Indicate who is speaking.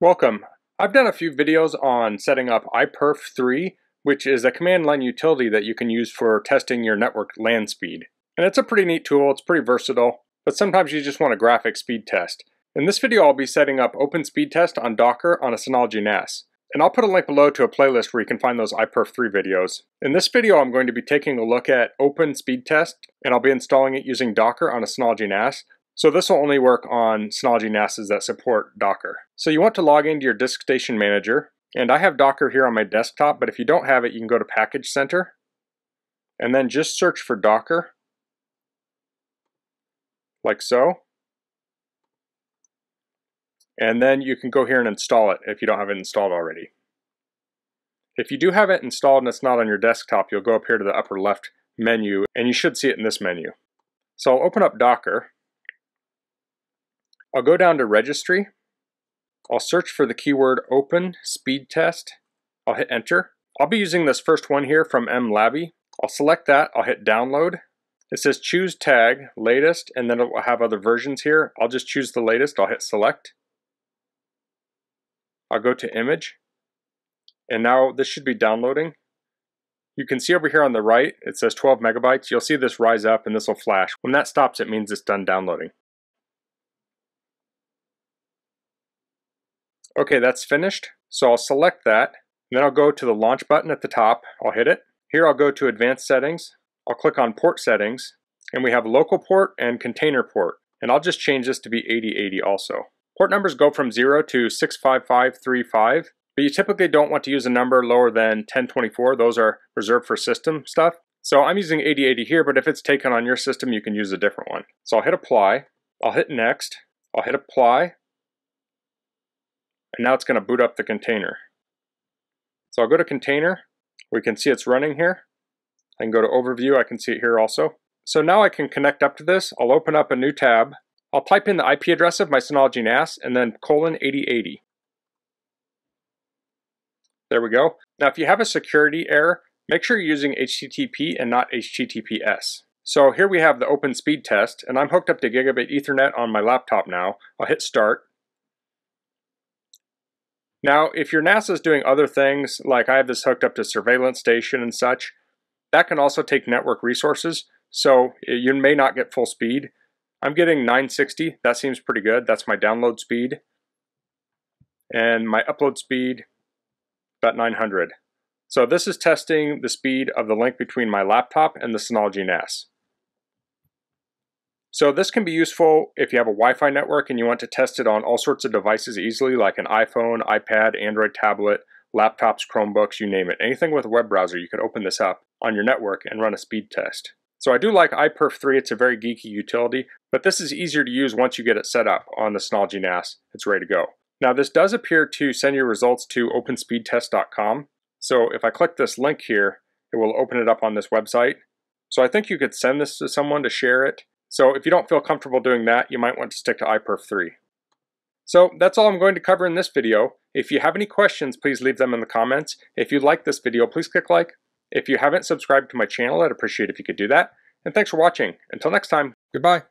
Speaker 1: Welcome. I've done a few videos on setting up iPerf3, which is a command line utility that you can use for testing your network LAN speed. And it's a pretty neat tool, it's pretty versatile, but sometimes you just want a graphic speed test. In this video I'll be setting up Open Speed Test on Docker on a Synology NAS. And I'll put a link below to a playlist where you can find those iPerf3 videos. In this video I'm going to be taking a look at Open Speed Test, and I'll be installing it using Docker on a Synology NAS. So this will only work on Synology NASs that support Docker. So you want to log into your DiskStation Manager, and I have Docker here on my desktop, but if you don't have it, you can go to Package Center, and then just search for Docker, like so. And then you can go here and install it if you don't have it installed already. If you do have it installed and it's not on your desktop, you'll go up here to the upper left menu, and you should see it in this menu. So I'll open up Docker, I'll go down to registry. I'll search for the keyword open speed test. I'll hit enter. I'll be using this first one here from MLabby. I'll select that. I'll hit download. It says choose tag, latest, and then it will have other versions here. I'll just choose the latest. I'll hit select. I'll go to image. And now this should be downloading. You can see over here on the right, it says 12 megabytes. You'll see this rise up and this will flash. When that stops, it means it's done downloading. Okay, that's finished. So I'll select that. Then I'll go to the launch button at the top. I'll hit it. Here I'll go to advanced settings. I'll click on port settings. And we have local port and container port. And I'll just change this to be 8080 also. Port numbers go from 0 to 65535. But you typically don't want to use a number lower than 1024. Those are reserved for system stuff. So I'm using 8080 here, but if it's taken on your system, you can use a different one. So I'll hit apply. I'll hit next. I'll hit apply. And now it's going to boot up the container. So I'll go to container. We can see it's running here. I can go to overview. I can see it here also. So now I can connect up to this. I'll open up a new tab. I'll type in the IP address of my Synology NAS and then colon 8080. There we go. Now if you have a security error, make sure you're using HTTP and not HTTPS. So here we have the open speed test and I'm hooked up to gigabit ethernet on my laptop now. I'll hit start. Now, if your NAS is doing other things, like I have this hooked up to surveillance station and such, that can also take network resources, so you may not get full speed. I'm getting 960, that seems pretty good. That's my download speed. And my upload speed, about 900. So this is testing the speed of the link between my laptop and the Synology NAS. So this can be useful if you have a Wi-Fi network and you want to test it on all sorts of devices easily, like an iPhone, iPad, Android tablet, laptops, Chromebooks, you name it. Anything with a web browser, you could open this up on your network and run a speed test. So I do like iPerf3, it's a very geeky utility, but this is easier to use once you get it set up on the Synology NAS. It's ready to go. Now this does appear to send your results to openspeedtest.com. So if I click this link here, it will open it up on this website. So I think you could send this to someone to share it. So if you don't feel comfortable doing that, you might want to stick to iPerf3. So that's all I'm going to cover in this video. If you have any questions, please leave them in the comments. If you like this video, please click like. If you haven't subscribed to my channel, I'd appreciate if you could do that. And thanks for watching. Until next time, goodbye.